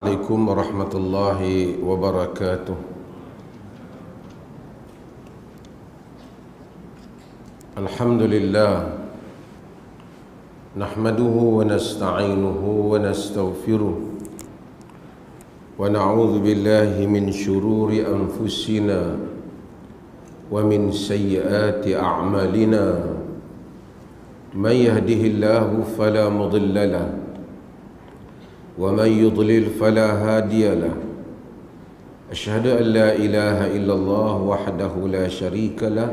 عليكم ورحمة الله وبركاته. الحمد لله نحمده ونستعينه ونستغفره ونعوذ بالله من شرور أنفسنا ومن سيئات أعمالنا. من يهده الله فلا مضل له ومن يضلل فلا هادي له. أشهد أن لا إله إلا الله وحده لا شريك له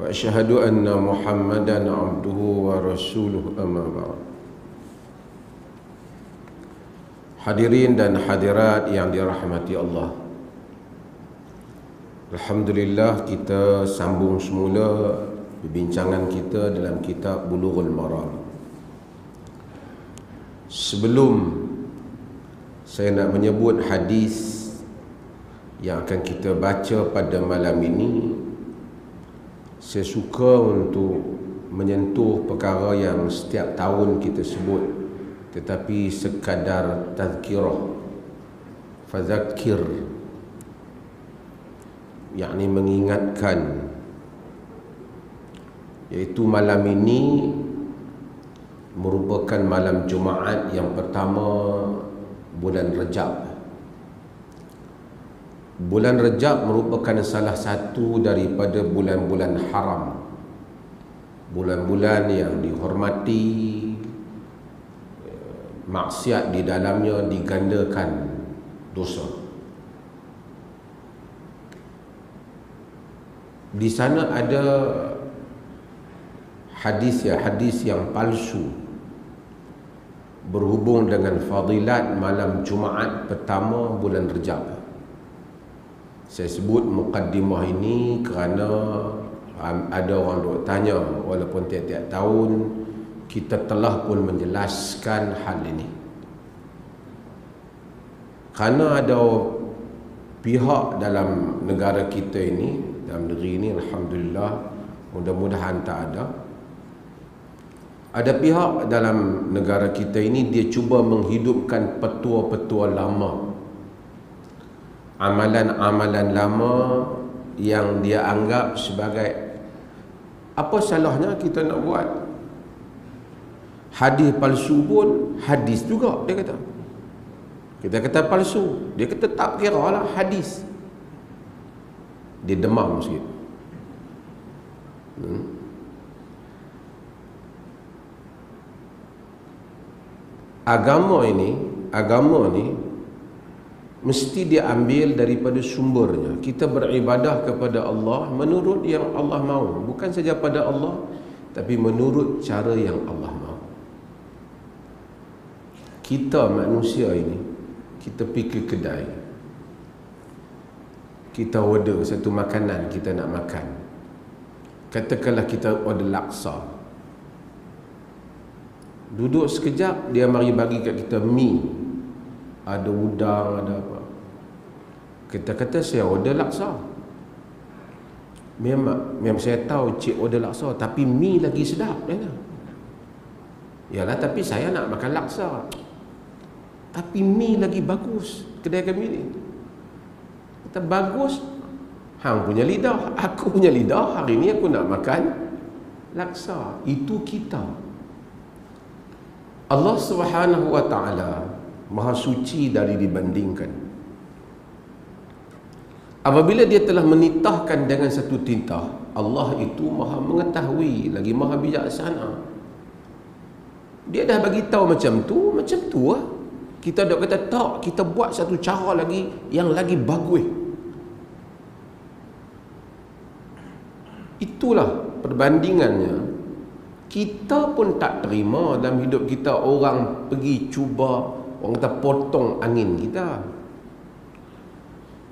وأشهد أن محمدا عبده ورسوله أما بعد. Hadirin dan hadirat yang dirahmati Allah. Alhamdulillah kita sambung semula Perbincangan kita dalam kitab Bulughul Maram. Sebelum saya nak menyebut hadis yang akan kita baca pada malam ini saya suka untuk menyentuh perkara yang setiap tahun kita sebut tetapi sekadar tazkirah. Fazakir yakni mengingatkan iaitu malam ini merupakan malam Jumaat yang pertama bulan Rejab. Bulan Rejab merupakan salah satu daripada bulan-bulan haram. Bulan-bulan yang dihormati maksiat di dalamnya digandakan dosa. Di sana ada hadis ya hadis yang palsu berhubung dengan fadilat malam Jumaat pertama bulan Rejab. Saya sebut mukaddimah ini kerana ada orang duk tanya walaupun tiap-tiap tahun kita telah pun menjelaskan hal ini. Kerana ada pihak dalam negara kita ini, dalam negeri ini alhamdulillah mudah-mudahan tak ada ada pihak dalam negara kita ini dia cuba menghidupkan petua-petua lama. Amalan-amalan lama yang dia anggap sebagai apa salahnya kita nak buat? Hadis palsu pun hadis juga dia kata. Kita kata palsu dia kata tak kira lah hadis. Dia demam sikit. Hmm. Agama ini agama ni mesti dia ambil daripada sumbernya. Kita beribadah kepada Allah menurut yang Allah mahu bukan saja pada Allah tapi menurut cara yang Allah mahu kita manusia ini kita pergi ke kedai. Kita order satu makanan kita nak makan. Katakanlah kita order laksa Duduk sekejap dia mari bagi kat kita mi. Ada udang, ada apa. Kita kata saya order laksa. Memang memang saya tahu cik order laksa tapi mi lagi sedap dia kata. Yalah tapi saya nak makan laksa. Tapi mi lagi bagus kedai kami ni. Kata bagus. Hang punya lidah, aku punya lidah. Hari ni aku nak makan laksa. Itu kita. Allah Subhanahu wa taala maha suci dari dibandingkan. Apabila dia telah menitahkan dengan satu titah, Allah itu maha mengetahui lagi maha bijaksana. Dia dah bagi tahu macam tu, macam tu lah. Kita dah kata tak, kita buat satu cara lagi yang lagi bagus. Itulah perbandingannya kita pun tak terima dalam hidup kita orang pergi cuba orang kata potong angin kita.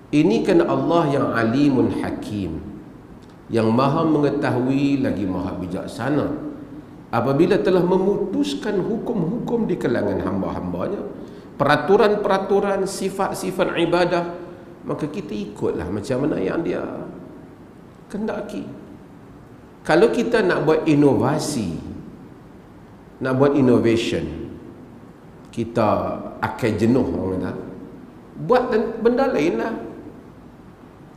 Ini kan Allah yang alimun hakim yang maha mengetahui lagi maha bijaksana. Apabila telah memutuskan hukum-hukum di kalangan hamba-hambanya peraturan-peraturan sifat-sifat ibadah maka kita ikutlah macam mana yang dia kendaki kalau kita nak buat inovasi nak buat innovation kita akan jenuh orang kata. Buat benda lain lah.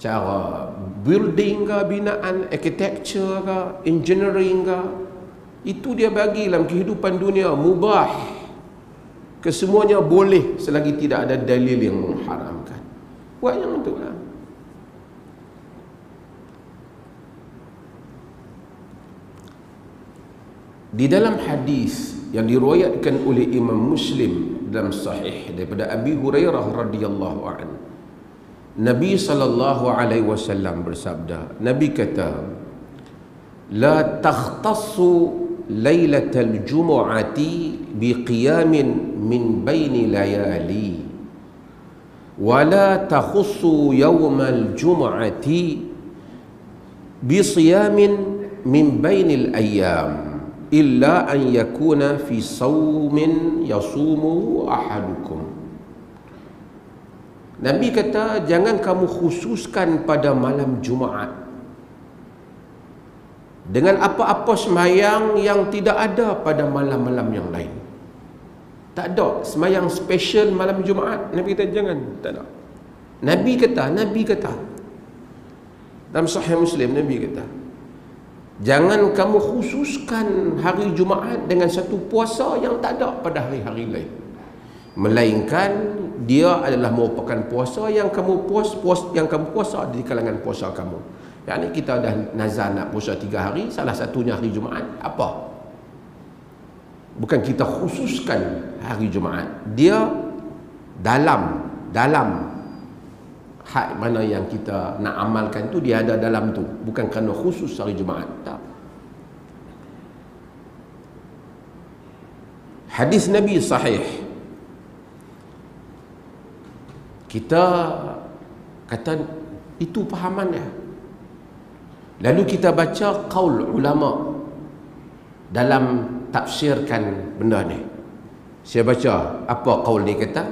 Cara building ke binaan architecture ke engineering ke itu dia bagi dalam kehidupan dunia mubah. Kesemuanya boleh selagi tidak ada dalil yang mengharamkan. Buat yang itu lah di dalam hadis yang diriwayatkan oleh Imam Muslim dalam sahih daripada Abi Hurairah radhiyallahu anhu Nabi sallallahu alaihi wasallam bersabda Nabi kata la takhtassu lailatal jumu'ati biqiyamin min baini layali ولا تخصوا يوم الجمعة بصيام من بين الأيام illa an yakuna fi sawmin yasumu ahadukum. Nabi kata jangan kamu khususkan pada malam Jumaat dengan apa-apa semayang yang tidak ada pada malam-malam yang lain. Tak ada semayang special malam Jumaat. Nabi kata jangan. Tak ada. Nabi kata Nabi kata. Dalam sahih Muslim Nabi kata jangan kamu khususkan hari Jumaat dengan satu puasa yang tak ada pada hari-hari lain. Melainkan dia adalah merupakan puasa yang kamu puas, puas yang kamu puasa di kalangan puasa kamu. Yang ni kita dah nazar nak puasa tiga hari, salah satunya hari Jumaat. Apa? Bukan kita khususkan hari Jumaat. Dia dalam dalam hak mana yang kita nak amalkan tu dia ada dalam tu. Bukan kerana khusus hari Jumaat. Tak. Hadis Nabi sahih kita kata itu pahaman dia lalu kita baca qaul ulama dalam tafsirkan benda ni saya baca apa qaul ni kata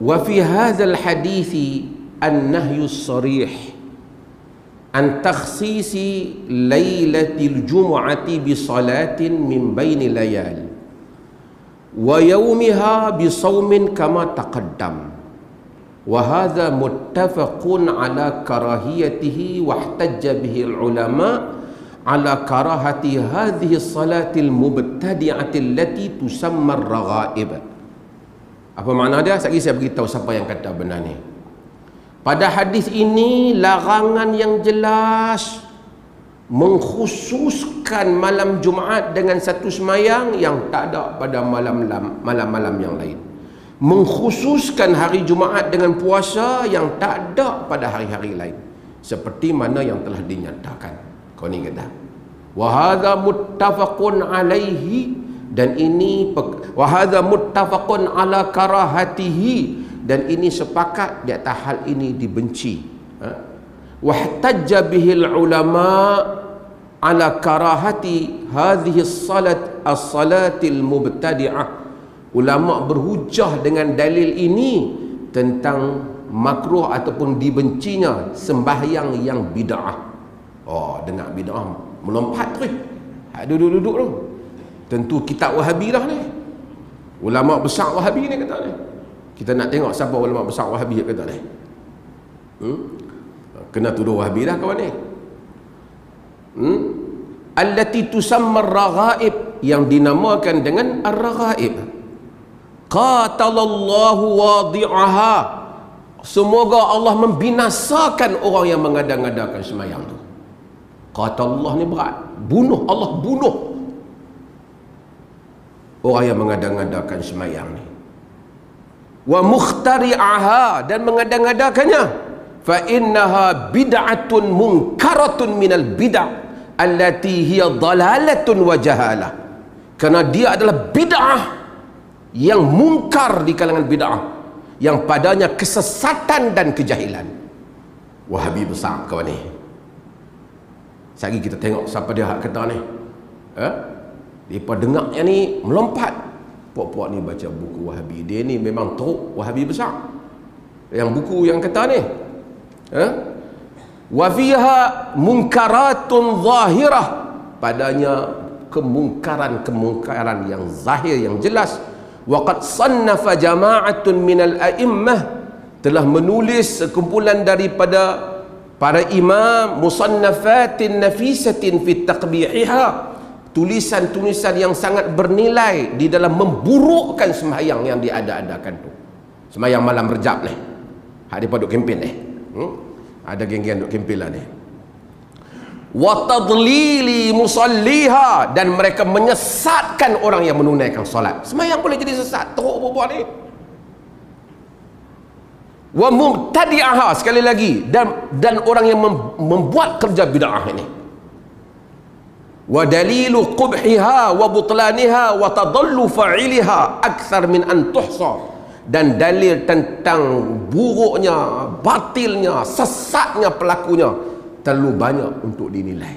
wa fi hadzal hadithi an-nahyu sarih an takhsisi lailatul jumu'ati bi salatin min baini layali wa yaumiha bi saumin kama taqaddam wa hadha muttafaqun ala karahiyatihi wa ihtajja bihi ulama ala karahati hadhihi salati al-mubtadi'ati allati tusamma ar-raghaib apa makna dia? Sekali saya beritahu siapa yang kata benda ni. Pada hadis ini larangan yang jelas mengkhususkan malam Jumaat dengan satu semayang yang tak ada pada malam-malam yang lain. Mengkhususkan hari Jumaat dengan puasa yang tak ada pada hari-hari lain. Seperti mana yang telah dinyatakan. Kau ni kata wahada muttafaqun alaihi dan ini wahada muttafaqun ala karahatihi. Dan ini sepakat di atas hal ini dibenci. Ha? wahtajja bihil ulama ala karahati hadhihi salat as-salatil mubtadi'ah. Ulama berhujah dengan dalil ini tentang makruh ataupun dibencinya sembahyang yang bid'ah. Oh dengar bid'ah melompat tu ha, duduk-duduk tu tentu kitab wahabi lah ni. Ulama besar wahabi ni kata ni. Kita nak tengok siapa ulama besar wahabi kata ni. Hmm? kena tuduh wahabi dah kawan ni. Hmm? allati tusamma raghaib yang dinamakan dengan ar-raghaib. Qatalallahu wadi'aha. Semoga Allah membinasakan orang yang mengadang-adakan semayang tu. Qatallah ni berat. Bunuh Allah bunuh orang yang mengadang-adakan semayang ni. Wa mukhtari'aha dan mengadang-adakannya. Fa innaha bid'atun munkaratun minal bid'ah allati hiya dalalatun wa jahalah. Karena dia adalah bid'ah yang mungkar di kalangan bid'ah yang padanya kesesatan dan kejahilan. Wahabi besar kawan ni. Sekali kita tengok siapa dia hak kata ni. Eh? Mereka dengar yang ni melompat. Puak-puak ni baca buku wahabi. Dia ni memang teruk wahabi besar. Yang buku yang kata ni. Eh? wa fiha munkaratun zahirah. Padanya kemungkaran-kemungkaran yang zahir yang jelas. Waqad sannafa jama'atun minal a'immah. Telah menulis sekumpulan daripada para imam musannafatin nafisatin fi taqbihiha tulisan-tulisan yang sangat bernilai di dalam memburukkan sembahyang yang diada-adakan tu. Sembahyang malam rejab ni. Hak depa duk kempen ni. Hmm? ada geng-geng duk kempen lah ni. Wa tadlili musalliha. Dan mereka menyesatkan orang yang menunaikan solat. Sembahyang boleh jadi sesat. Teruk buat ni. Wa mubtadi'aha. Sekali lagi. Dan dan orang yang membuat kerja bid'ah ini wa dalilu qubhiha wa butlaniha wa tadallu fa'iliha akthar min an tuhsa. Dan dalil tentang buruknya batilnya sesatnya pelakunya terlalu banyak untuk dinilai.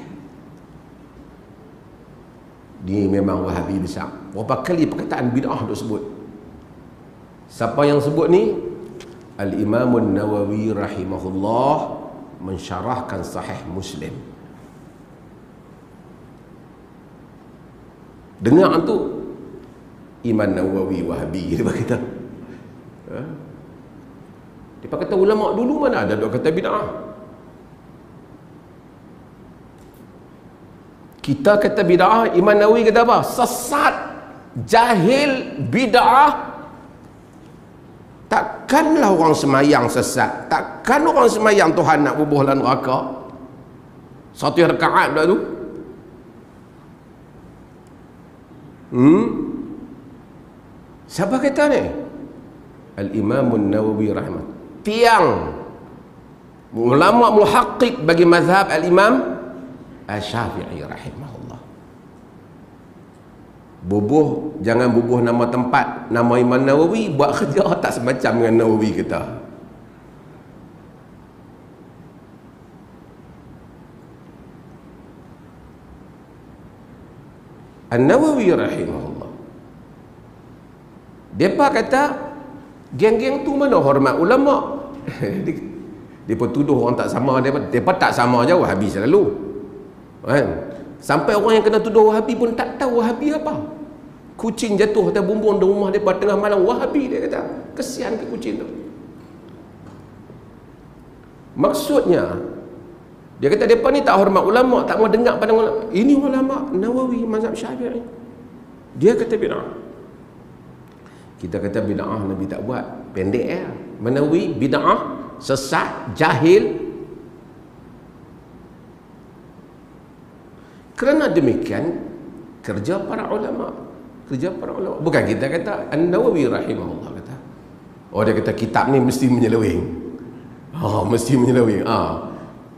Ini memang wahabi besar. Berapa kali perkataan bid'ah itu sebut? Siapa yang sebut ni? Al-Imam Nawawi rahimahullah mensyarahkan sahih Muslim dengar tu Imam Nawawi Wahabi dia kata ha? dia kata ulama dulu mana ada dok kata bid'ah? Kita kata bid'ah Imam Nawawi kata apa? Sesat jahil bid'ah. Takkanlah orang semayang sesat. Takkan orang semayang Tuhan nak bubuh dalam neraka. Satu rakaat dah tu hmm siapa kata ni Al-Imam Nawawi rahmat tiang ulama muhaqqiq bagi mazhab Al-Imam Asy-Syafi'i rahimahullah. Bubuh jangan bubuh nama tempat, nama Imam Nawawi buat kerja tak semacam dengan Nawawi kita. An-Nawawi rahimahullah. Depa kata geng-geng tu mana hormat ulama? pun tuduh orang tak sama dia depa tak sama jauh habis lalu kan? Sampai orang yang kena tuduh wahabi pun tak tahu wahabi apa. Kucing jatuh atas bumbung di rumah dia tengah malam wahabi dia kata. Kesian ke kucing tu? Maksudnya dia kata mereka ni tak hormat ulama tak mau dengar pada ulama ini ulama Nawawi mazhab syafi'i dia kata bid'ah kita kata bid'ah Nabi tak buat pendek ya Menawi bid'ah sesat jahil Kerana demikian kerja para ulama, kerja para ulama. Bukan kita kata An-Nawawi rahimahullah kata. Oh dia kata kitab ni mesti menyeleweng. Oh mesti menyeleweng. Ah.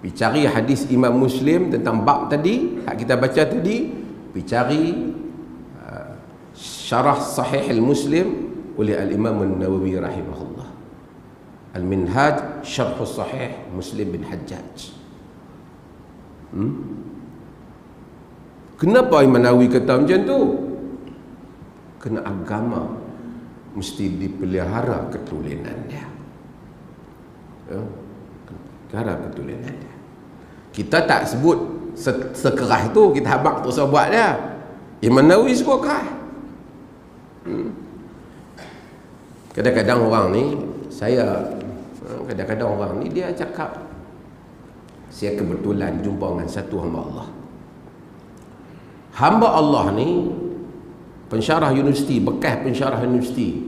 Pergi cari hadis Imam Muslim tentang bab tadi, hak kita baca tadi, pergi cari uh, syarah sahih al-Muslim oleh al-Imam An-Nawawi rahimahullah. Al-Minhaj Syarh Sahih Muslim bin Hajjaj. Hmm? Kenapa Imam Nawawi kata macam tu? Kena agama mesti dipelihara ketulinan dia. Ya? Pelihara ketulinan dia. Kita tak sebut sekerah itu kita habak terus buat dia. Imam Nawawi sebut kerah. Hmm. Kadang-kadang orang ni saya kadang-kadang orang ni dia cakap saya kebetulan jumpa dengan satu hamba Allah hamba Allah ni pensyarah universiti bekas pensyarah universiti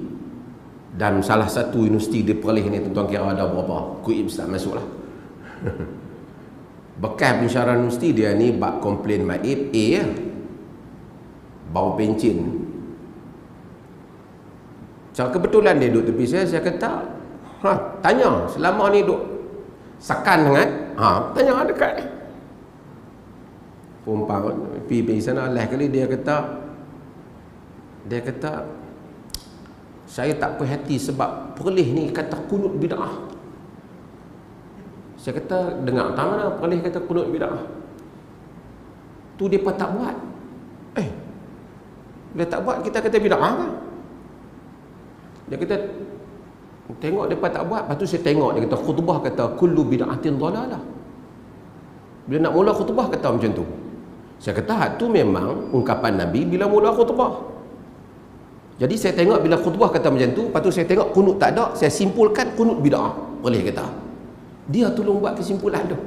dan salah satu universiti di Perlis ni tuan-tuan kira ada berapa kuib tak masuk lah bekas pensyarah universiti dia ni bak komplain maib A ya. Bau pencin. Secara kebetulan dia duduk tepi saya, saya kata, ha, tanya, selama ni duduk sakan sangat, ha, tanya dekat ni. Perempuan pergi pergi sana lah kali dia kata dia kata saya tak puas hati sebab perlih ni kata kunut bid'ah saya kata dengar tak mana perlih kata kunut bid'ah tu dia tak buat. Eh dia tak buat kita kata bid'ah kan? Dia kata tengok dia tak buat. Lepas tu saya tengok dia kata khutbah kata kullu bid'atin dhalalah bila nak mula khutbah kata macam tu. Saya kata tu memang ungkapan Nabi bila mula khutbah. Jadi saya tengok bila khutbah kata macam tu lepas tu saya tengok kunut tak ada saya simpulkan kunut bid'ah boleh kata dia tolong buat kesimpulan tu.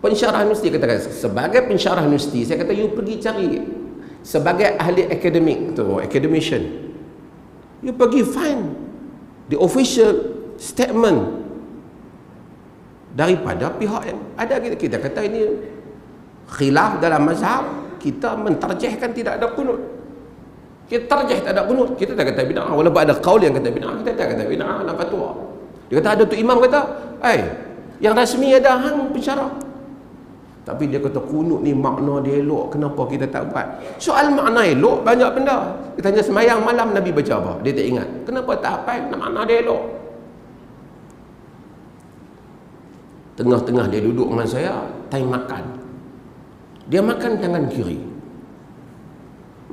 Pensyarah universiti katakan sebagai pensyarah universiti saya kata you pergi cari sebagai ahli akademik tu academician. You pergi find the official statement daripada pihak yang ada. Kita, kita kata ini khilaf dalam mazhab kita mentarjihkan tidak ada kunut. Kita tarjih tak ada kunut. Kita tak kata bid'ah. Walaupun ada kaul yang kata bid'ah kita tak kata bid'ah dalam fatwa dia kata ada tu imam kata eh yang rasmi ada hang pensyarah. Tapi dia kata kunut ni makna dia elok kenapa kita tak buat? Soal makna elok banyak benda. Kita tanya semayang malam Nabi baca apa? Dia tak ingat. Kenapa tak apa? Makna dia elok. Tengah-tengah dia duduk dengan saya time makan. Dia makan tangan kiri.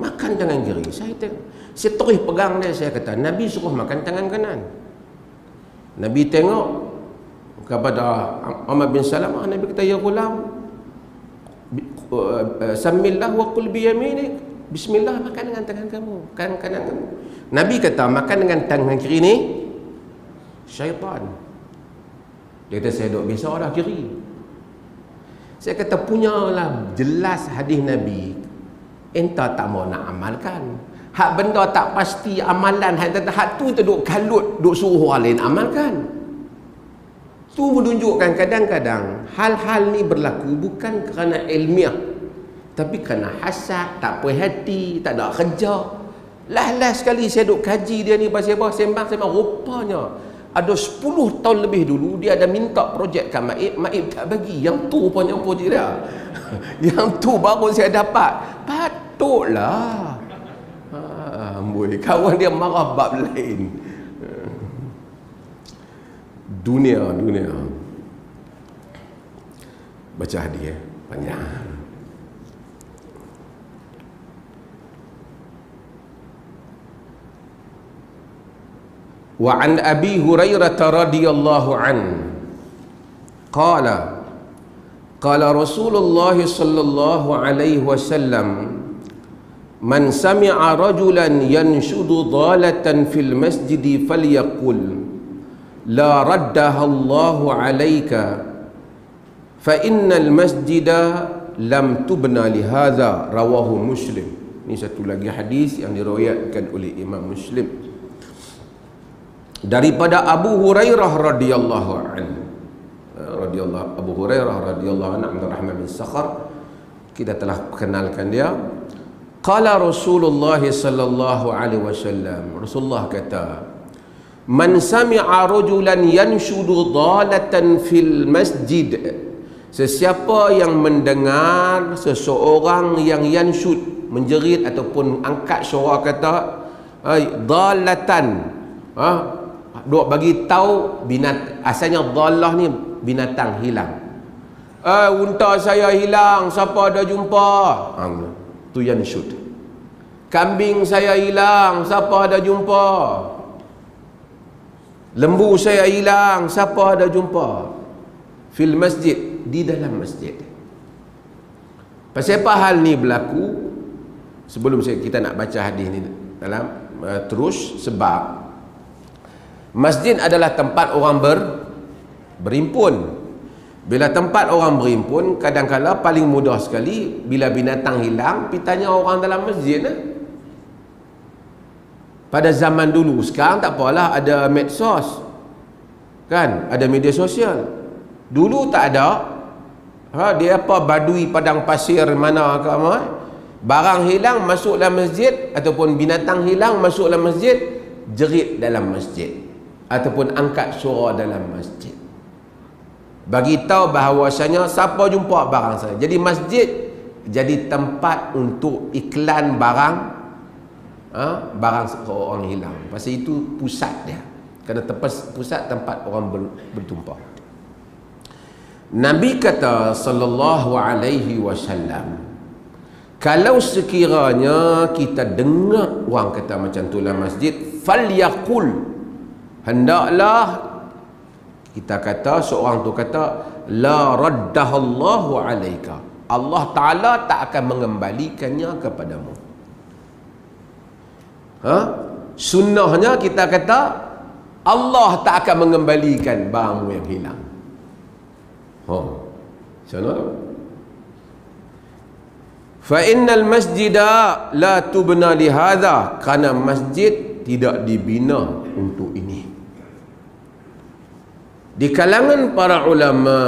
Makan tangan kiri. Saya tengok saya terus pegang dia. Saya kata Nabi suruh makan tangan kanan Nabi tengok kepada Muhammad bin Salam Nabi kata ya gulam Uh, uh, samillah wa qul bi yaminik. Bismillah makan dengan tangan kamu kan kanan kamu. Nabi kata makan dengan tangan kiri ni syaitan. Dia kata saya duk biasa dah kiri. Saya kata punyalah jelas hadis nabi entah tak mau nak amalkan hak benda tak pasti amalan hak, hak tu duk kalut duk suruh orang lain amalkan Tu menunjukkan kadang-kadang hal-hal ni berlaku bukan kerana ilmiah tapi kerana hasad, tak puas hati, tak ada kerja. Lah-lah sekali saya duk kaji dia ni pasal apa? Sembang-sembang rupanya ada 10 tahun lebih dulu dia ada minta projek kan Maib, Maib tak bagi. Yang tu rupanya projek dia. Yang tu baru saya dapat. Patutlah. Ha, kawan dia marah bab lain. Dunia dunia. Baca hadis eh? Panjang wa an abi hurairah radhiyallahu an. Qala qala rasulullah sallallahu alaihi wasallam Man sami'a rajulan yanshudu dhalatan fil masjid falyaqul la raddaha Allahu alayka. Fa innal masjida lam tubna li rawahu Muslim. Ini satu lagi hadis yang diriwayatkan oleh Imam Muslim. Daripada Abu Hurairah radhiyallahu anhu eh, radhiyallahu Abu Hurairah radhiyallahu anhu Abdurrahman bin Sakhar. Kita telah kenalkan dia qala Rasulullah sallallahu alaihi wasallam Rasulullah kata Man sami'a rajulan yanshudu dhalatan fil masjid. Sesiapa yang mendengar seseorang yang yanshud menjerit ataupun angkat suara kata dhalatan. Ha? Duk bagi tahu binat asalnya dhalah ni binatang hilang. Eh unta saya hilang siapa ada jumpa? Ha tu yanshud kambing saya hilang siapa ada jumpa? Lembu saya hilang siapa ada jumpa? Fil masjid di dalam masjid. Pasal apa hal ni berlaku? Sebelum saya kita nak baca hadis ni dalam uh, terus sebab masjid adalah tempat orang ber berimpun bila tempat orang berimpun kadang-kala paling mudah sekali bila binatang hilang pitanya orang dalam masjid eh? pada zaman dulu sekarang tak apalah ada medsos kan? Ada media sosial. Dulu tak ada. Ha, dia apa badui padang pasir mana ke apa barang hilang masuk dalam masjid ataupun binatang hilang masuk dalam masjid jerit dalam masjid ataupun angkat suara dalam masjid bagi tahu bahawasanya siapa jumpa barang saya. Jadi masjid jadi tempat untuk iklan barang ha? barang orang hilang. Pasal itu pusat dia. Kerana tempat pusat tempat orang ber, bertumpah. Nabi kata sallallahu alaihi wasallam kalau sekiranya kita dengar orang kata macam tu dalam masjid falyaqul. Hendaklah kita kata seorang tu kata la raddahallahu alaika. Allah Ta'ala tak akan mengembalikannya kepadamu. Ha? sunnahnya kita kata Allah tak akan mengembalikan barangmu yang hilang. Ha. macam mana? Fa innal masjida la tubna li hadha. Kerana masjid tidak dibina untuk ini di kalangan para ulama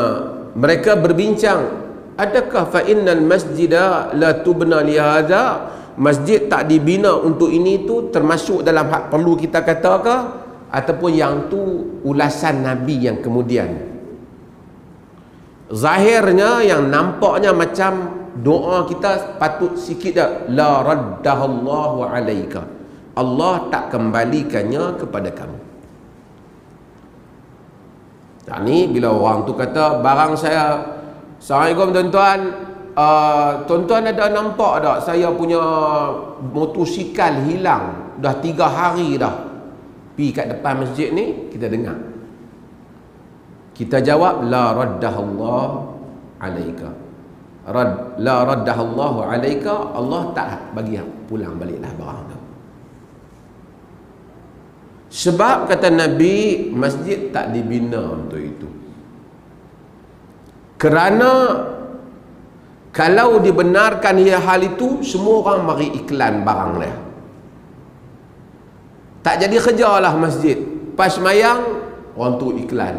mereka berbincang adakah fa innal masjida la tubna li hadha? Masjid tak dibina untuk ini tu termasuk dalam hak perlu kita kata ke? Ataupun yang tu ulasan nabi yang kemudian? Zahirnya yang nampaknya macam doa kita patut sikit dah. La raddahallahu alaika. Allah tak kembalikannya kepada kamu tak ni bila orang tu kata barang saya Assalamualaikum tuan-tuan. Uh, Tuan-tuan ada nampak tak Saya punya motosikal hilang? Dah tiga hari dah. Pi kat depan masjid ni Kita dengar. Kita jawab La raddahallah alaika. Rad, La raddahallahu alaika. Allah tak bagi pulang baliklah barang Sebab kata Nabi Masjid tak dibina untuk itu. Kerana kalau dibenarkan ia hal itu semua orang mari iklan barang dia. Tak jadi kerja lah masjid. Pas mayang orang tu iklan.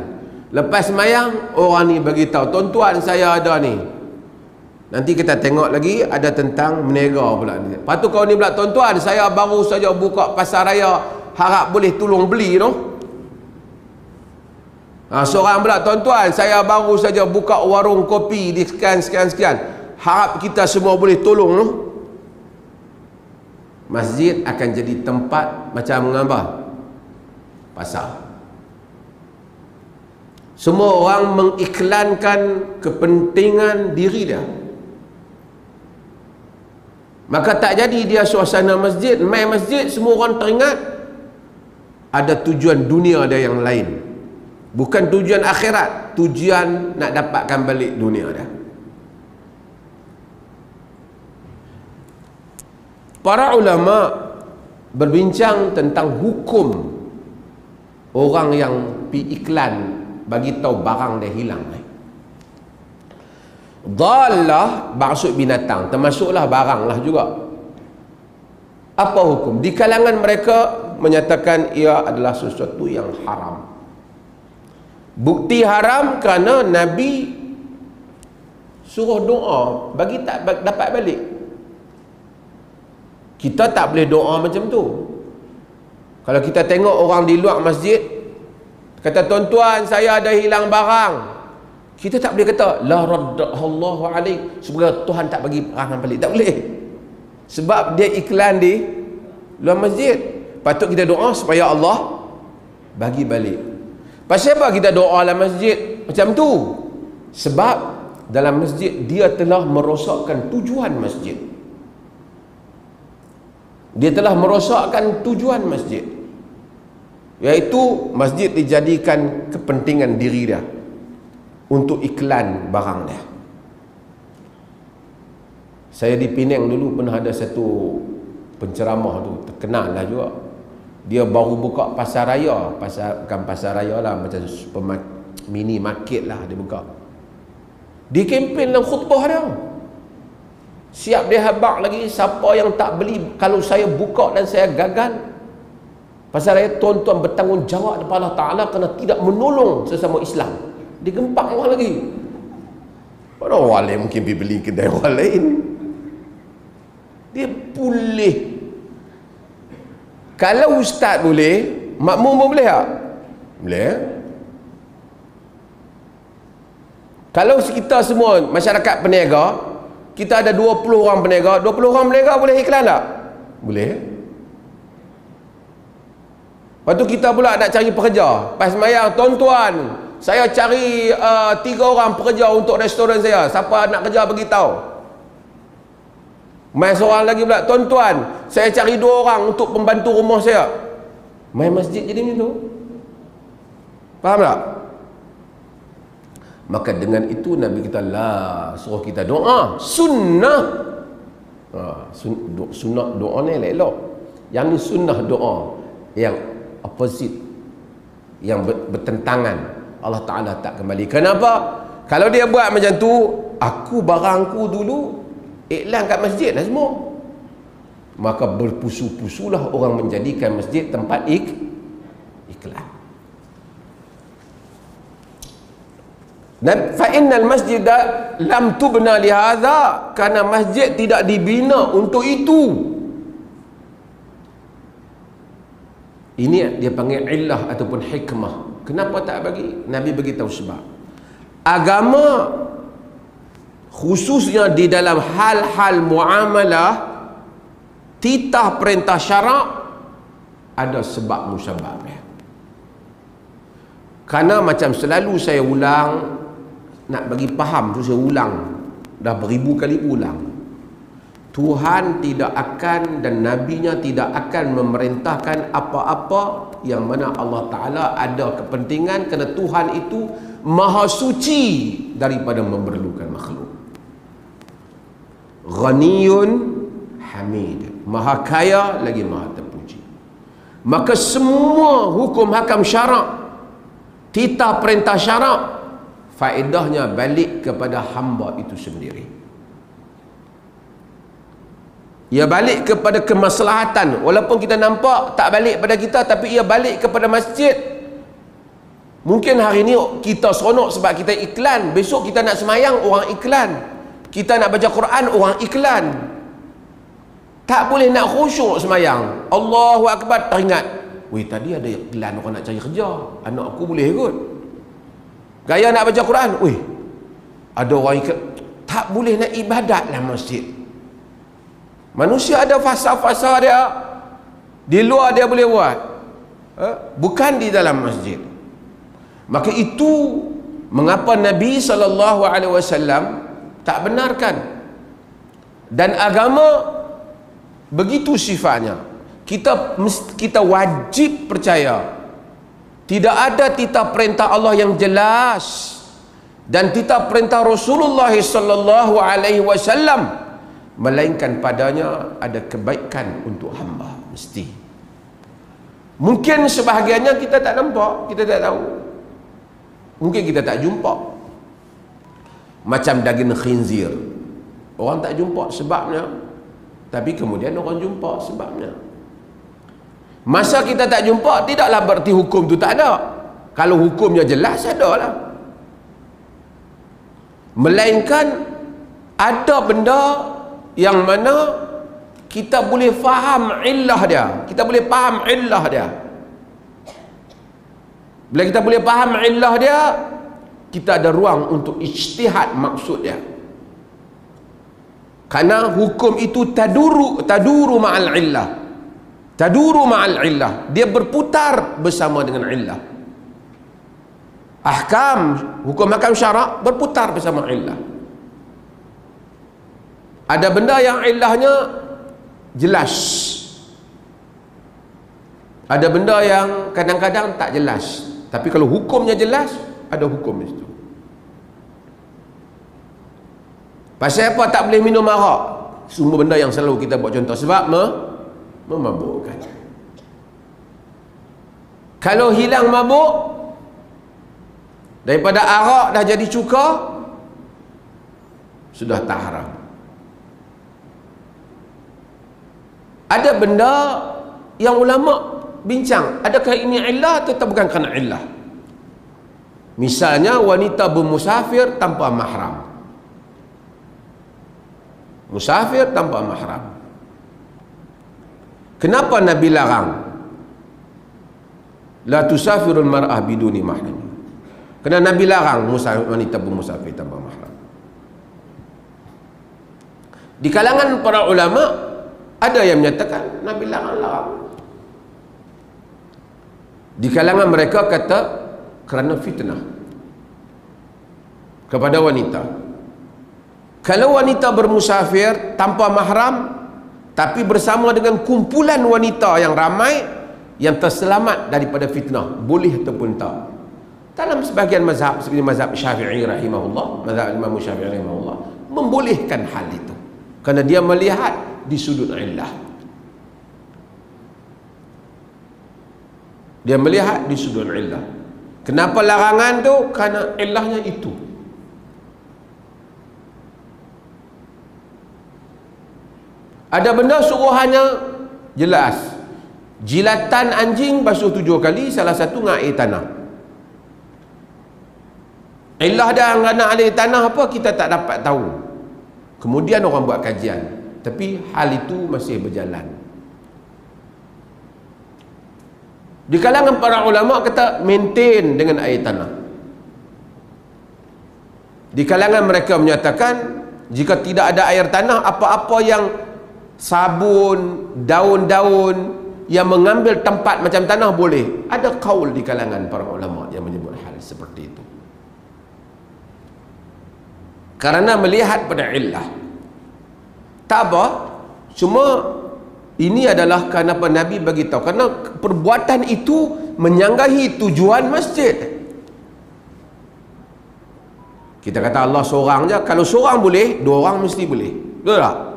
Lepas mayang orang ni bagi tahu tuan-tuan saya ada ni. Nanti kita tengok lagi ada tentang menega pula. Lepas tu kau ni pula tuan-tuan saya baru saja buka pasar raya harap boleh tolong beli no? Ha, seorang pula, tuan-tuan, saya baru saja buka warung kopi di sekian, sekian, sekian. Harap kita semua boleh tolong. No? Masjid akan jadi tempat macam mengapa? Pasar. Semua orang mengiklankan kepentingan diri dia. Maka tak jadi dia suasana masjid. Main masjid, semua orang teringat ada tujuan dunia ada yang lain. Bukan tujuan akhirat Tujuan nak dapatkan balik dunia dah Para ulama Berbincang tentang hukum Orang yang pi iklan Bagi tahu barang dia hilang Dalah maksud binatang Termasuklah barang lah juga Apa hukum? Di kalangan mereka Menyatakan ia adalah sesuatu yang haram Bukti haram kerana Nabi suruh doa bagi tak dapat balik. Kita tak boleh doa macam tu. Kalau kita tengok orang di luar masjid kata tuan-tuan saya ada hilang barang. Kita tak boleh kata la radallahu alaik semoga Tuhan tak bagi barang balik. Tak boleh. Sebab dia iklan di luar masjid. Patut kita doa supaya Allah bagi balik. Pasal apa kita doa dalam masjid macam tu? Sebab dalam masjid dia telah merosakkan tujuan masjid. Dia telah merosakkan tujuan masjid. Iaitu masjid dijadikan kepentingan diri dia untuk iklan barang dia. Saya di Penang dulu pernah ada satu penceramah tu terkenal lah juga dia baru buka pasar raya. Pasar bukan pasar raya lah macam supermarket mini market lah dia buka. Di kempen dalam khutbah dia. Siap dia habak lagi siapa yang tak beli kalau saya buka dan saya gagal pasar raya tuan-tuan bertanggungjawab kepada Allah Ta'ala kerana tidak menolong sesama Islam. Dia gempak orang lagi. Orang lain mungkin pergi beli kedai orang lain. Dia pulih kalau ustaz boleh, makmum pun boleh tak? Boleh. Kalau kita semua masyarakat peniaga, kita ada 20 orang peniaga, 20 orang peniaga boleh iklan tak? Boleh. Lepas tu kita pula nak cari pekerja. Pas mayang, tuan-tuan, saya cari uh, tiga orang pekerja untuk restoran saya. Siapa nak kerja bagi Main seorang lagi pula, tuan-tuan, saya cari dua orang untuk pembantu rumah saya. Main masjid jadi macam tu. Faham tak? maka dengan itu Nabi kita lah suruh kita doa sunnah ha, sun, do, sunnah doa ni elok yang ni sunnah doa yang opposite yang bertentangan Allah Ta'ala tak kembali kenapa? kalau dia buat macam tu aku barangku dulu iklan kat masjid lah semua. Maka berpusu-pusulah orang menjadikan masjid tempat ik iklan. Dan fa innal masjid lam tubna li hadha karena masjid tidak dibina untuk itu. Ini dia panggil illah ataupun hikmah. Kenapa tak bagi? Nabi bagi tahu sebab. Agama khususnya di dalam hal-hal muamalah titah perintah syarak ada sebab musababnya kerana macam selalu saya ulang nak bagi faham tu saya ulang dah beribu kali ulang Tuhan tidak akan dan nabinya tidak akan memerintahkan apa-apa yang mana Allah Taala ada kepentingan kerana Tuhan itu maha suci daripada memerlukan makhluk. Ghaniyun Hamid. Maha kaya lagi maha terpuji. Maka semua hukum hakam syarak titah perintah syarak faedahnya balik kepada hamba itu sendiri. Ia balik kepada kemaslahatan. Walaupun kita nampak tak balik pada kita tapi ia balik kepada masjid. Mungkin hari ini kita seronok sebab kita iklan. Besok kita nak semayang orang iklan kita nak baca Quran orang iklan tak boleh nak khusyuk semayang Allahu Akbar teringat weh tadi ada iklan orang nak cari kerja anak aku boleh ikut Gaya nak baca Quran, weh, ada orang ikut, tak boleh nak ibadat lah masjid. Manusia ada fasa-fasa dia, di luar dia boleh buat. Eh? Bukan di dalam masjid. Maka itu mengapa Nabi SAW tak benarkan. Dan agama begitu sifatnya. Kita kita wajib percaya tidak ada titah perintah Allah yang jelas dan titah perintah Rasulullah sallallahu alaihi wasallam melainkan padanya ada kebaikan untuk hamba mesti. Mungkin sebahagiannya kita tak nampak, kita tak tahu. Mungkin kita tak jumpa. Macam daging khinzir. Orang tak jumpa sebabnya. Tapi kemudian orang jumpa sebabnya. Masa kita tak jumpa Tidaklah berarti hukum tu tak ada Kalau hukumnya jelas ada lah Melainkan Ada benda Yang mana Kita boleh faham illah dia Kita boleh faham illah dia Bila kita boleh faham illah dia Kita ada ruang untuk ijtihad maksud dia. Karena hukum itu taduru Taduru ma'al illah. Taduru ma'al illah. Dia berputar bersama dengan illah. Ahkam hukum hakam syarak berputar bersama illah. Ada benda yang illahnya jelas. Ada benda yang kadang-kadang tak jelas. Tapi kalau hukumnya jelas ada hukum di situ. Pasal apa tak boleh minum arak? Semua benda yang selalu kita buat contoh. Sebab me memabukkan. Kalau hilang mabuk daripada arak dah jadi cuka sudah tak haram. Ada benda yang ulama bincang. Adakah ini illah atau bukan kerana illah misalnya wanita bermusafir tanpa mahram musafir tanpa mahram Kenapa Nabi larang? La tusafirul mar'ah biduni mahram. Kerana Nabi larang wanita bermusafir tanpa mahram. Di kalangan para ulama ada yang menyatakan Nabi larang-larang. Di kalangan mereka kata kerana fitnah kepada wanita. Kalau wanita bermusafir tanpa mahram tapi bersama dengan kumpulan wanita yang ramai yang terselamat daripada fitnah boleh ataupun tak? Dalam sebahagian mazhab seperti mazhab Syafi'i rahimahullah mazhab Imam Syafi'i rahimahullah membolehkan hal itu. Kerana dia melihat di sudut illah. Dia melihat di sudut illah. Kenapa larangan tu? Kerana illahnya itu ada benda suruhannya? Jelas. Jilatan anjing basuh tujuh kali salah satu air tanah. Illah dia kerana air tanah apa kita tak dapat tahu. Kemudian orang buat kajian. Tapi hal itu masih berjalan. Di kalangan para ulama kata maintain dengan air tanah. Di kalangan mereka menyatakan jika tidak ada air tanah apa-apa yang sabun, daun-daun yang mengambil tempat macam tanah boleh. Ada kaul di kalangan para ulama yang menyebut hal seperti itu. Karena melihat pada illah. Tak apa, cuma ini adalah kenapa Nabi bagi tahu kerana perbuatan itu menyanggahi tujuan masjid. Kita kata Allah seorang je, kalau seorang boleh, dua orang mesti boleh. Betul tak?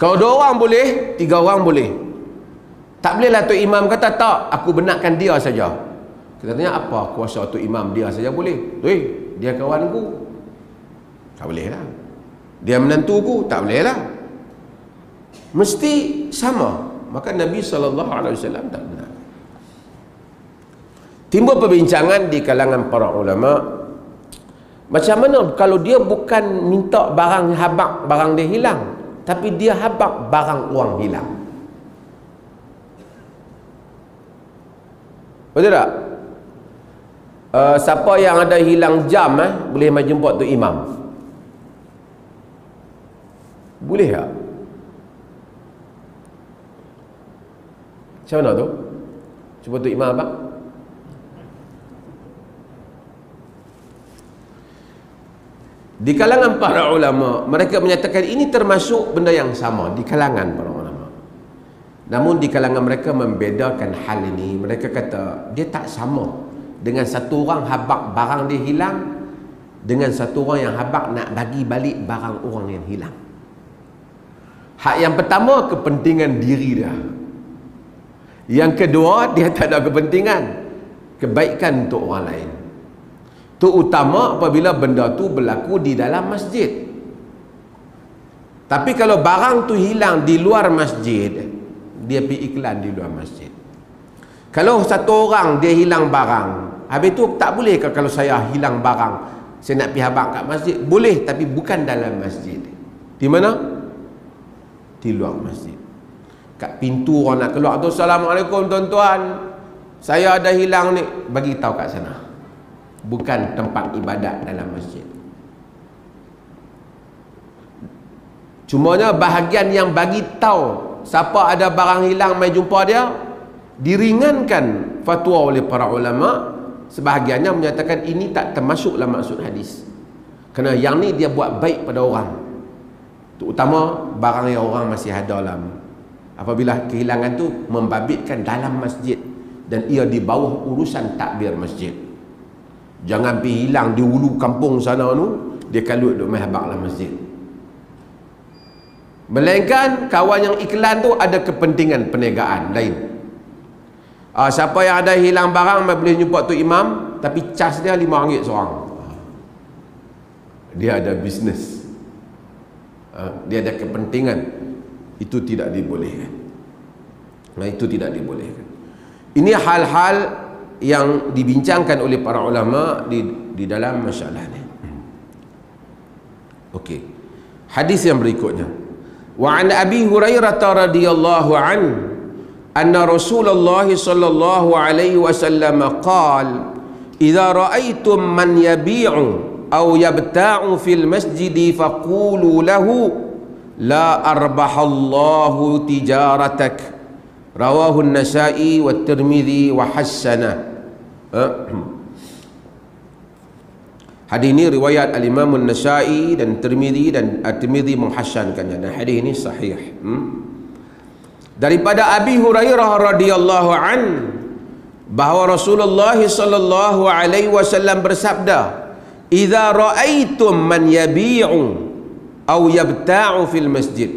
Kalau dua orang boleh, tiga orang boleh. Tak bolehlah tu imam kata tak, aku benarkan dia saja. Kita tanya apa kuasa tu imam dia saja boleh? Weh, dia kawanku. Tak boleh lah. Dia menantuku, tak boleh lah mesti sama maka Nabi SAW tak benar timbul perbincangan di kalangan para ulama macam mana kalau dia bukan minta barang habak barang dia hilang tapi dia habak barang uang hilang betul tak uh, siapa yang ada hilang jam eh, boleh mai jemput tu imam boleh tak Macam mana tu? Cuba tu imam abang. Di kalangan para ulama, mereka menyatakan ini termasuk benda yang sama di kalangan para ulama. Namun di kalangan mereka membedakan hal ini, mereka kata dia tak sama dengan satu orang habak barang dia hilang dengan satu orang yang habak nak bagi balik barang orang yang hilang. Hak yang pertama kepentingan diri dia. Yang kedua, dia tak ada kepentingan kebaikan untuk orang lain. Itu utama apabila benda tu berlaku di dalam masjid. Tapi kalau barang tu hilang di luar masjid, dia pergi iklan di luar masjid. Kalau satu orang dia hilang barang, habis tu tak boleh ke kalau saya hilang barang, saya nak pergi habang kat masjid? Boleh, tapi bukan dalam masjid. Di mana? Di luar masjid kat pintu orang nak keluar tu Assalamualaikum tuan-tuan saya ada hilang ni bagi tahu kat sana bukan tempat ibadat dalam masjid. Cumanya bahagian yang bagi tahu siapa ada barang hilang mai jumpa dia diringankan fatwa oleh para ulama sebahagiannya menyatakan ini tak termasuk dalam maksud hadis. Kerana yang ni dia buat baik pada orang. Terutama barang yang orang masih ada dalam. Apabila kehilangan tu membabitkan dalam masjid dan ia di bawah urusan takbir masjid jangan pergi hilang di hulu kampung sana tu dia kalut duk main dalam masjid. Melainkan kawan yang iklan tu ada kepentingan perniagaan lain. Uh, siapa yang ada hilang barang boleh jumpa tu imam tapi cas dia RM5 seorang. Dia ada bisnes uh, dia ada kepentingan. Itu tidak dibolehkan. Nah itu tidak dibolehkan. Ini hal-hal yang dibincangkan oleh para ulama di di dalam masalah ini okey. Hadis yang berikutnya. Wa an abi hurairah radhiyallahu an anna rasulullah sallallahu alaihi wasallam qala idza ra'aytum man yabi'u aw yabta'u fil masjid faqulu lahu la arbahallahu tijaratak rawahu an-nasa'i wa tirmidhi wa hassana hadis ini riwayat al-imam an-nasa'i dan tirmidhi dan at-tirmidhi menghassankannya. Dan hadis ini sahih. Hmm? daripada abi hurairah radhiyallahu an bahawa Rasulullah sallallahu alaihi wasallam bersabda idza raaitum man yabi'u aw yabta'u fil masjid.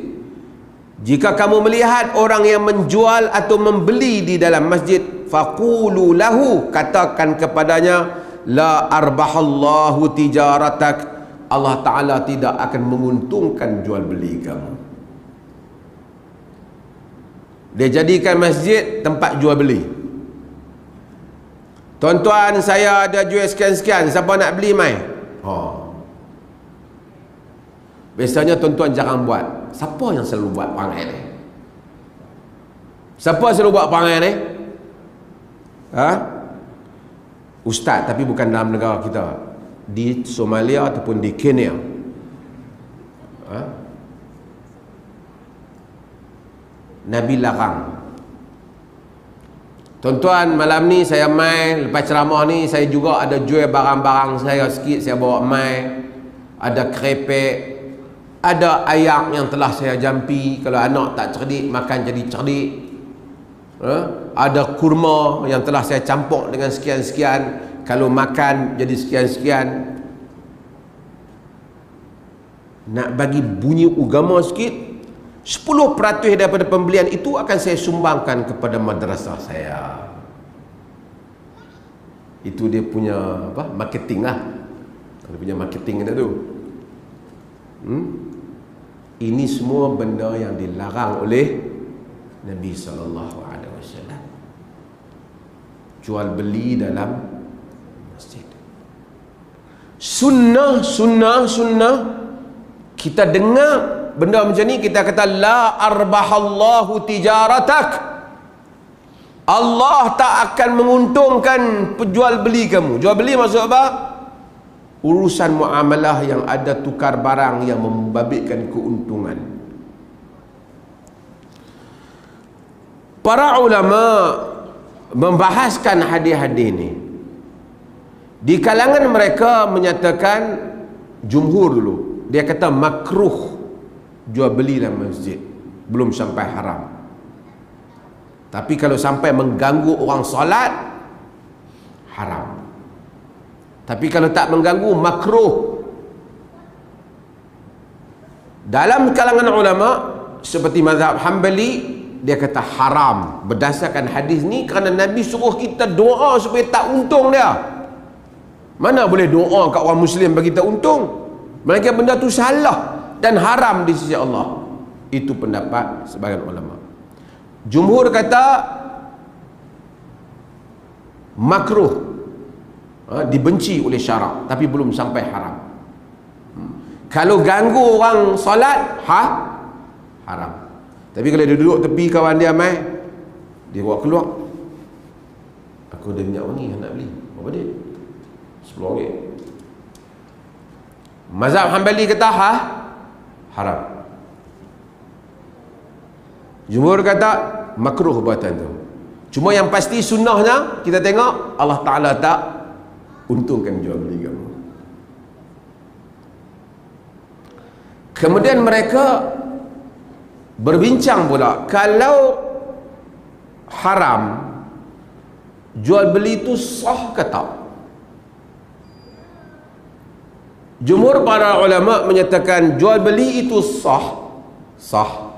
Jika kamu melihat orang yang menjual atau membeli di dalam masjid faqulu lahu katakan kepadanya la arbahallahu tijaratak. Allah Ta'ala tidak akan menguntungkan jual beli kamu. Dia jadikan masjid tempat jual beli. Tuan-tuan saya ada jual sekian-sekian siapa nak beli mai? Oh. biasanya tuan-tuan jangan buat. Siapa yang selalu buat perangai ni? Siapa selalu buat perangai ni ha? ustaz tapi bukan dalam negara kita di Somalia ataupun di Kenya ha? Nabi larang tuan-tuan malam ni saya mai lepas ceramah ni saya juga ada jual barang-barang saya sikit saya bawa mai ada krepek ada ayam yang telah saya jampi kalau anak tak cerdik makan jadi cerdik ha? Ada kurma yang telah saya campur dengan sekian-sekian kalau makan jadi sekian-sekian. Nak bagi bunyi agama sikit 10% daripada pembelian itu akan saya sumbangkan kepada madrasah saya. Itu dia punya apa marketing lah. Dia punya marketing dia tu. Hmm? ini semua benda yang dilarang oleh Nabi SAW jual beli dalam sunnah sunnah sunnah. Kita dengar benda macam ni kita kata la arbahallahu tijaratak Allah tak akan menguntungkan penjual beli kamu. Jual beli maksud apa? Urusan muamalah yang ada tukar barang yang membabitkan keuntungan. Para ulama membahaskan hadis-hadis ni di kalangan mereka menyatakan jumhur dulu. Dia kata makruh jual beli dalam masjid. Belum sampai haram. Tapi kalau sampai mengganggu orang solat haram. Tapi kalau tak mengganggu makruh. Dalam kalangan ulama seperti mazhab Hanbali dia kata haram berdasarkan hadis ni kerana Nabi suruh kita doa supaya tak untung dia mana boleh doa kat orang Muslim bagi kita untung? Mereka benda tu salah dan haram di sisi Allah. Itu pendapat sebagian ulama. Jumhur kata makruh ha, dibenci oleh syarak tapi belum sampai haram. Hmm. Kalau ganggu orang solat, ha? haram. Tapi kalau dia duduk tepi kawan dia mai, dia bawa keluar. Aku ada minyak wangi nak beli. Apa dia? 10 ringgit mazhab Hanbali kata ha haram jumhur kata makruh buatan tu cuma yang pasti sunnahnya kita tengok Allah Ta'ala tak untungkan jual beli kamu kemudian mereka berbincang pula kalau haram jual beli itu sah ke tak Jumhur para ulama menyatakan jual beli itu sah. Sah.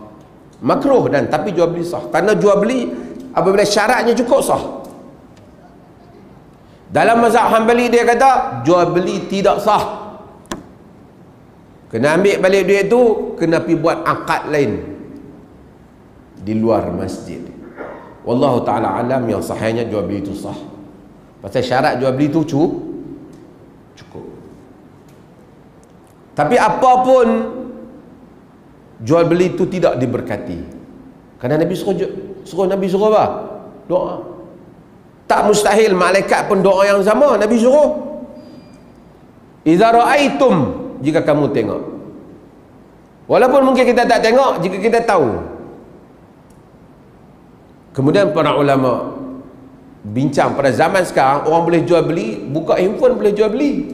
Makruh dan tapi jual beli sah. Karena jual beli apabila syaratnya cukup sah. Dalam mazhab Hanbali dia kata jual beli tidak sah. Kena ambil balik duit tu kena pi buat akad lain di luar masjid. Wallahu taala alam yang sahihnya jual beli itu sah. Pasal syarat jual beli itu cukup. Tapi apapun jual beli itu tidak diberkati. Karena Nabi suruh suruh Nabi suruh apa? Doa. Tak mustahil malaikat pun doa yang sama Nabi suruh. Idza raaitum jika kamu tengok. Walaupun mungkin kita tak tengok jika kita tahu. Kemudian para ulama bincang pada zaman sekarang orang boleh jual beli, buka handphone boleh jual beli.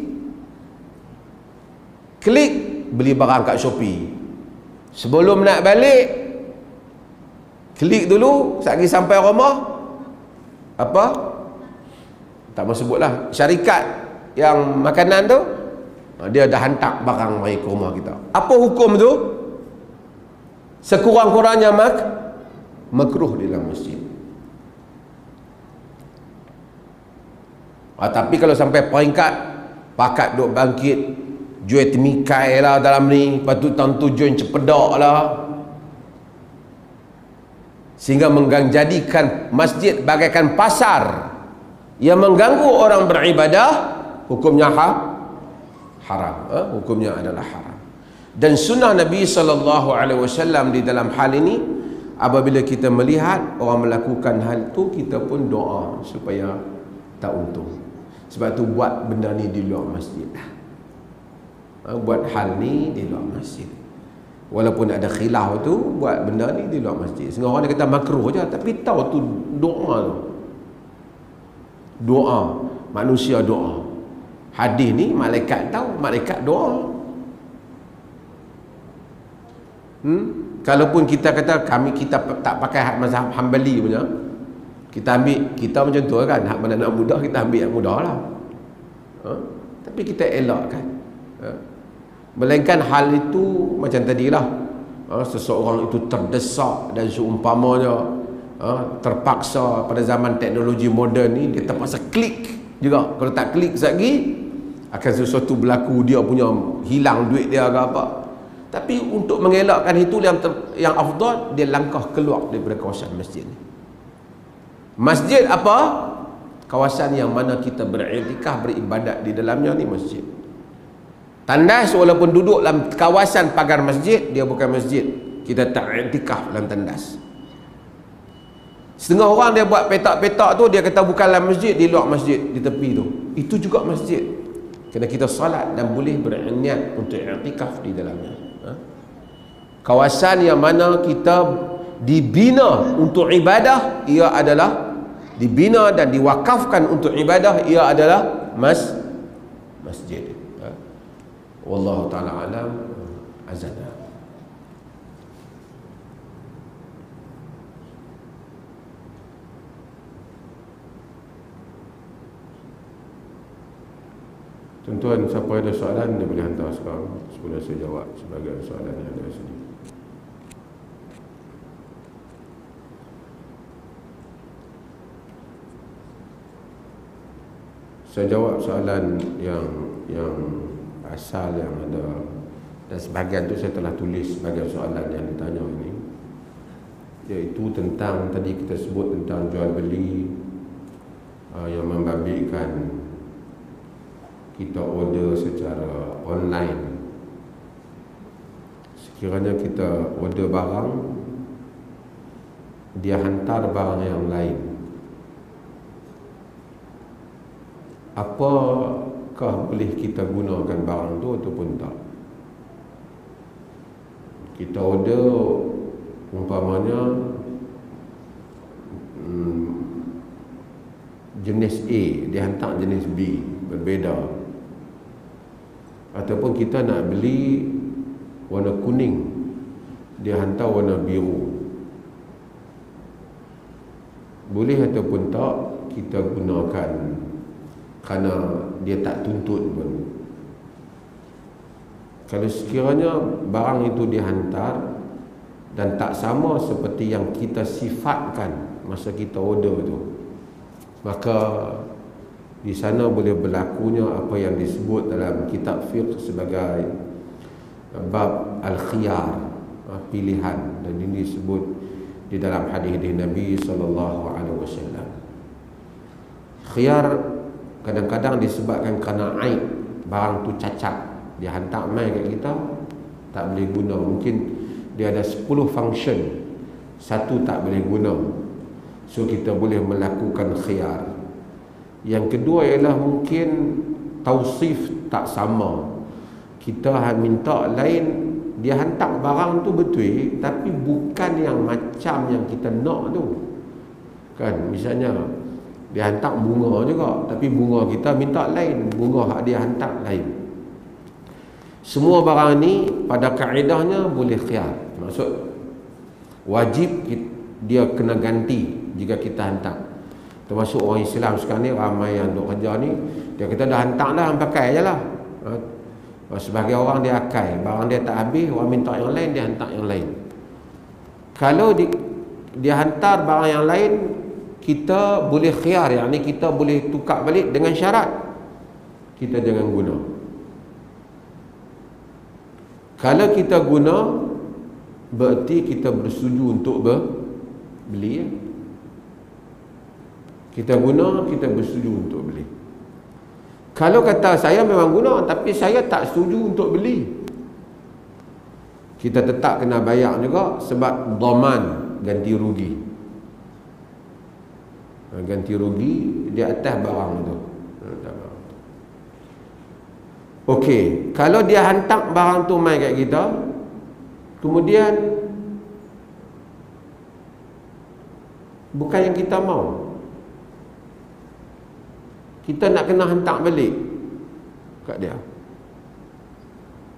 Klik beli barang kat Shopee. Sebelum nak balik klik dulu lagi sampai rumah. Apa? Tak mau sebutlah. Syarikat yang makanan tu ha, dia dah hantar barang mai ke rumah kita. Apa hukum tu? Sekurang-kurangnya mak makruh di dalam masjid ha, tapi kalau sampai peringkat pakat duk bangkit jual temikai lah dalam ni lepas tu tuan tujuan cepedak lah sehingga menjadikan masjid bagaikan pasar yang mengganggu orang beribadah hukumnya ha? haram ha? hukumnya adalah haram dan sunnah Nabi SAW di dalam hal ini apabila kita melihat orang melakukan hal itu kita pun doa supaya tak untung. Sebab tu buat benda ni di luar masjid. Ha? buat hal ni di luar masjid. Walaupun ada khilaf tu buat benda ni di luar masjid. Sehingga orang kata makruh je tapi tahu tu doa tu. Doa. Manusia doa. Hadis ni malaikat tahu malaikat doa. Hmm? Kalaupun kita kata kami kita tak pakai hak mazhab hambali punya kita ambil kita macam tu kan hak mana nak mudah kita ambil yang mudah lah. Ha? tapi kita elakkan. Ha? Melainkan hal itu macam tadilah. Ha, Seseorang itu terdesak dan seumpamanya ha, Terpaksa pada zaman teknologi moden ni Dia terpaksa klik juga. Kalau tak klik lagi Akan sesuatu berlaku dia punya hilang duit dia ke apa Tapi untuk mengelakkan itu yang ter, yang afdal Dia langkah keluar daripada kawasan masjid ni Masjid apa? Kawasan yang mana kita beriktikaf beribadat di dalamnya ni masjid Tandas walaupun duduk dalam kawasan pagar masjid, dia bukan masjid. Kita tak iktikaf dalam tandas. Setengah orang dia buat petak-petak tu, dia kata bukan dalam masjid, di luar masjid, di tepi tu. Itu juga masjid. Kena kita salat dan boleh berniat untuk iktikaf di dalamnya. Ha? Kawasan yang mana kita dibina untuk ibadah, ia adalah dibina dan diwakafkan untuk ibadah, ia adalah mas masjid. Wallahu ta'ala alam azana Tuan-tuan, siapa ada soalan dia boleh hantar sekarang sebelum saya jawab sebagai soalan yang ada sini. Saya jawab soalan yang yang asal yang ada. Dan sebahagian tu saya telah tulis sebagai soalan yang ditanya ini. Iaitu tentang tadi kita sebut tentang jual beli uh, yang membabitkan kita order secara online. Sekiranya kita order barang dia hantar barang yang lain apa Adakah boleh kita gunakan barang tu ataupun tak? Kita order Umpamanya hmm, Jenis A Dia hantar jenis B Berbeza. Ataupun kita nak beli Warna kuning Dia hantar warna biru. Boleh ataupun tak Kita gunakan kerana dia tak tuntut pun. Kalau sekiranya barang itu dihantar dan tak sama seperti yang kita sifatkan masa kita order itu maka di sana boleh berlakunya apa yang disebut dalam kitab fiqh sebagai bab al-khiyar ha, pilihan. Dan ini disebut di dalam hadis Nabi sallallahu alaihi wasallam. Khiyar kadang-kadang disebabkan kerana aib barang tu cacat. Dia hantar mai kat kita tak boleh guna. Mungkin dia ada 10 function satu tak boleh guna. So kita boleh melakukan khiyar. Yang kedua ialah mungkin tausif tak sama. Kita minta lain dia hantar barang tu betul tapi bukan yang macam yang kita nak tu. Kan? Misalnya dia hantar bunga juga. Tapi bunga kita minta lain. Bunga hak dia hantar lain. Semua barang ni pada kaedahnya boleh khiyar. Maksud wajib dia kena ganti jika kita hantar. Termasuk orang Islam sekarang ni ramai yang duk kerja ni dia kata dah hantar dah pakai je lah. Ha? sebagai orang dia akai. Barang dia tak habis orang minta yang lain dia hantar yang lain. Kalau di, dia hantar barang yang lain kita boleh khiar yang ni kita boleh tukar balik dengan syarat. Kita jangan guna. Kalau kita guna berarti kita bersetuju untuk beli ya? kita guna kita bersetuju untuk beli. Kalau kata saya memang guna tapi saya tak setuju untuk beli. Kita tetap kena bayar juga sebab doman ganti rugi ganti rugi di atas barang tu Okey, kalau dia hantar barang tu mai kat kita, kemudian bukan yang kita mau. Kita nak kena hantar balik kat dia.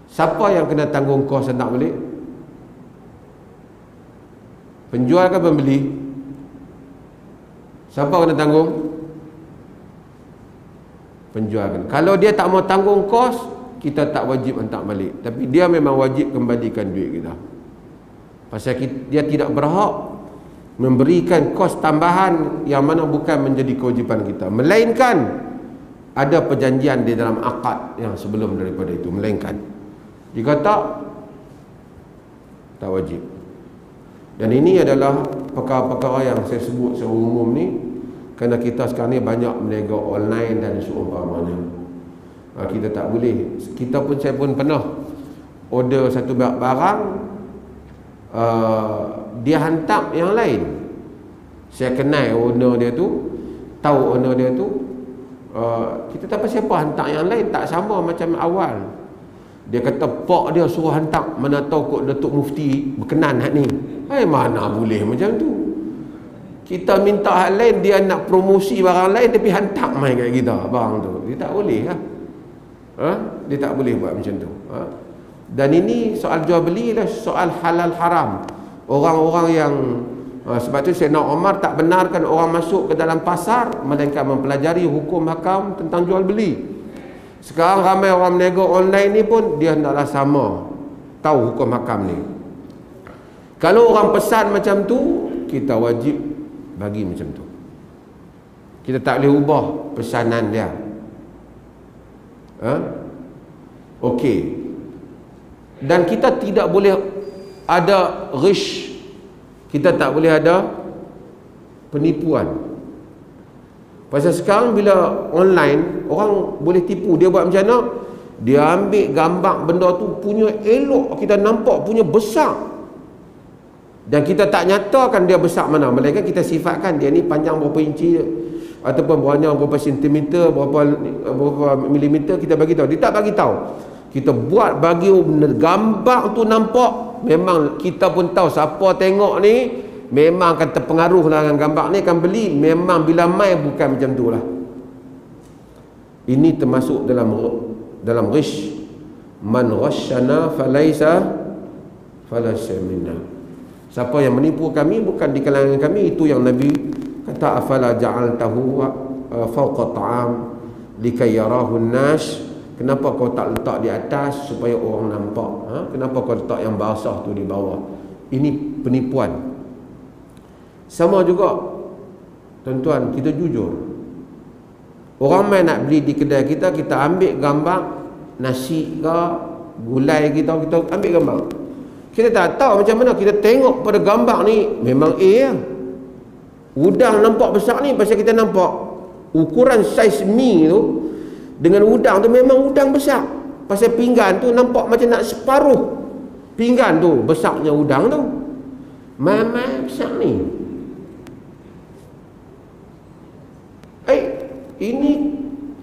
Siapa yang kena tanggung kos hantar balik? Penjual ke pembeli? Siapa kena tanggung? Penjual kena. Kalau dia tak mau tanggung kos, kita tak wajib hantar balik. Tapi dia memang wajib kembalikan duit kita. Pasal dia tidak berhak memberikan kos tambahan yang mana bukan menjadi kewajipan kita. Melainkan ada perjanjian di dalam akad yang sebelum daripada itu. Melainkan. Jika tak, tak wajib. Dan ini adalah perkara-perkara yang saya sebut secara umum ni kerana kita sekarang ni banyak meniaga online dan seumpamanya. Ha, kita tak boleh. Kita pun saya pun pernah order satu barang uh, dia hantar yang lain. Saya kenal owner dia tu, tahu owner dia tu uh, kita tak apa siapa hantar yang lain tak sama macam awal dia kata pak dia suruh hantar mana tahu kok Datuk Mufti berkenan hak ni. Hai mana boleh macam tu. Kita minta hal lain dia nak promosi barang lain tapi hantar mai kat kita barang tu. Dia tak boleh lah ha? dia tak boleh buat macam tu ha? dan ini soal jual beli lah soal halal haram. Orang-orang yang ha, sebab tu Sayyidina Omar tak benarkan orang masuk ke dalam pasar melainkan mempelajari hukum hakam tentang jual beli sekarang ramai orang menego online ni pun dia hendaklah sama tahu hukum hakam ni. Kalau orang pesan macam tu, kita wajib bagi macam tu. Kita tak boleh ubah pesanan dia. Ha? Okey. Dan kita tidak boleh ada rish. Kita tak boleh ada penipuan. Pasal sekarang bila online Orang boleh tipu. Dia buat macam mana? Dia ambil gambar benda tu Punya elok. Kita nampak punya besar. Dan kita tak nyatakan dia besar mana. Melainkan kita sifatkan Dia ni panjang berapa inci Ataupun panjang berapa sentimeter Berapa, berapa milimeter Kita bagi tahu. Dia tak bagi tahu. Kita buat bagi gambar tu nampak. Memang kita pun tahu Siapa tengok ni memang akan terpengaruh lah dengan gambar ni akan beli. Memang bila mai bukan macam tu lah. Ini termasuk dalam dalam rish. Man rashana falaisa falaysa minna. Siapa yang menipu kami bukan di kalangan kami. Itu yang nabi kata afala ja'altahu uh, fawqa ta'am likai yarahu nas kenapa kau tak letak di atas supaya orang nampak? Ha? kenapa kau letak yang basah tu di bawah? Ini penipuan sama juga Tuan-tuan kita jujur. Orang main nak beli di kedai kita Kita ambil gambar Nasi ke Gulai kita Kita ambil gambar. Kita tak tahu macam mana Kita tengok pada gambar ni Memang A lah. Udang nampak besar ni Pasal kita nampak Ukuran saiz mi tu Dengan udang tu memang udang besar. Pasal pinggan tu nampak macam nak separuh Pinggan tu besarnya udang tu. Mama besar ni Eh, ini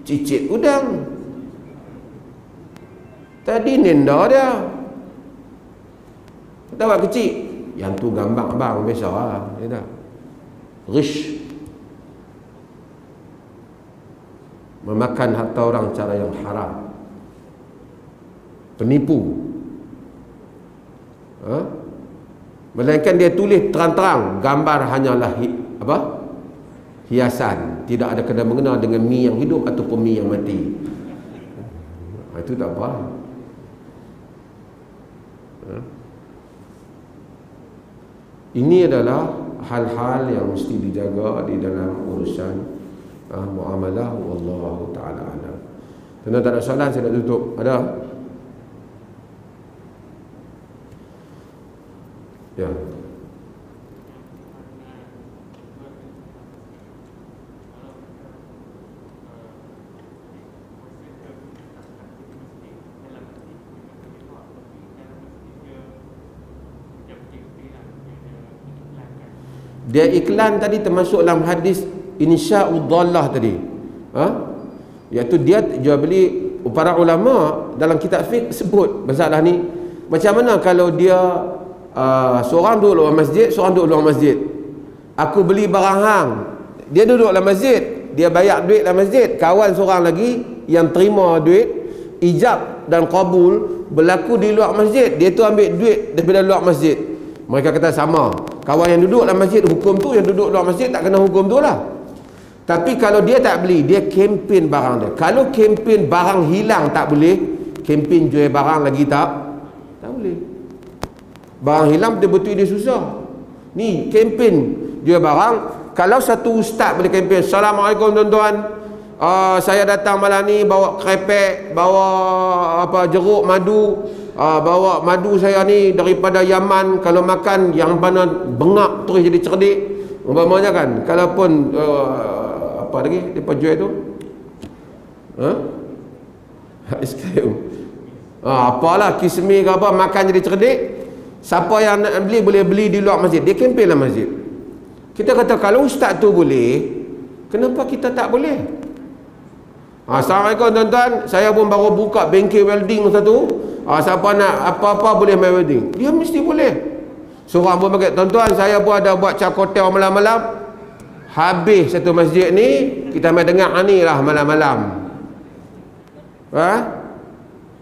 cicit udang. Tadi nenda dia. Kita buat kecil. Yang tu gambar bang biasa lah. Ya tak? Rish. Memakan harta orang cara yang haram. Penipu. Ha? Melainkan dia tulis terang-terang gambar hanyalah apa? Hiasan tidak ada kena mengena dengan mi yang hidup ataupun mi yang mati ha, itu tak apa ha? ini adalah hal-hal yang mesti dijaga di dalam urusan uh, muamalah wallahu taala alam. Tuan tak ada soalan saya nak tutup. Ada? Ya. Dia iklan tadi termasuk dalam hadis insya'udhallah tadi. Ha? Iaitu dia jual beli para ulama dalam kitab fiqh sebut masalah ni macam mana kalau dia uh, seorang duduk luar masjid, seorang duduk luar masjid. Aku beli barang hang. Dia duduk dalam masjid, dia bayar duit dalam masjid. Kawan seorang lagi yang terima duit ijab dan kabul berlaku di luar masjid. Dia tu ambil duit daripada luar masjid. Mereka kata sama. Kawan yang duduk dalam masjid hukum tu yang duduk luar masjid tak kena hukum tu lah. Tapi kalau dia tak beli, dia kempen barang dia. Kalau kempen barang hilang tak boleh, kempen jual barang lagi tak? Tak boleh. Barang hilang betul-betul dia susah. Ni kempen jual barang. Kalau satu ustaz boleh kempen, Assalamualaikum tuan-tuan. Uh, saya datang malam ni bawa krepek, bawa apa jeruk madu, uh, bawa madu saya ni daripada Yaman. Kalau makan yang mana bengak terus jadi cerdik. Umpamanya kan kalaupun uh, apa lagi depa jual tu? Ha aiskrim ha, apalah kismi ke apa makan jadi cerdik. Siapa yang nak beli boleh beli di luar masjid. Dia kempen lah masjid. Kita kata kalau ustaz tu boleh kenapa kita tak boleh? Assalamualaikum tuan-tuan. Saya pun baru buka bengkel welding satu Ah, siapa nak apa-apa boleh main wedding. Dia mesti boleh. Seorang pun pakai, tuan-tuan saya pun ada buat cakotel malam-malam. Habis satu masjid ni, kita main dengar ni lah malam-malam. Ha?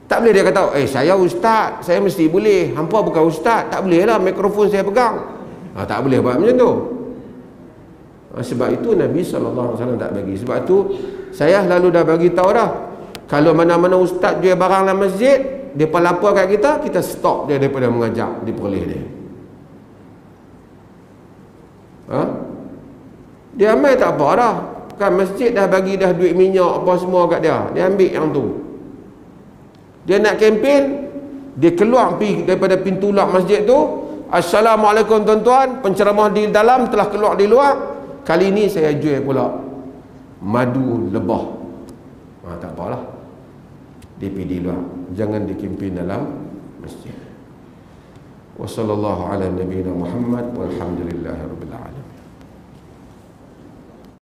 Tak boleh dia kata, eh saya ustaz, saya mesti boleh. Hampa bukan ustaz, tak boleh lah mikrofon saya pegang. Ha, tak boleh buat macam tu. Ha, sebab itu Nabi SAW tak bagi. Sebab tu saya lalu dah bagi tahu dah. Kalau mana-mana ustaz jual barang dalam masjid, dia pelapor kat kita kita stop dia daripada mengajak di perlih dia. Ha? dia ambil tak apa dah. Kan masjid dah bagi dah duit minyak apa semua kat dia. Dia ambil yang tu. Dia nak kempen dia keluar pergi daripada pintu luar masjid tu. Assalamualaikum tuan-tuan. Penceramah di dalam telah keluar di luar. Kali ini saya jual pula. Madu lebah. Ha, tak apalah di luar. Jangan dikimpin dalam masjid. Wa sallallahu ala nabiyina muhammad walhamdulillahi rabbil alamin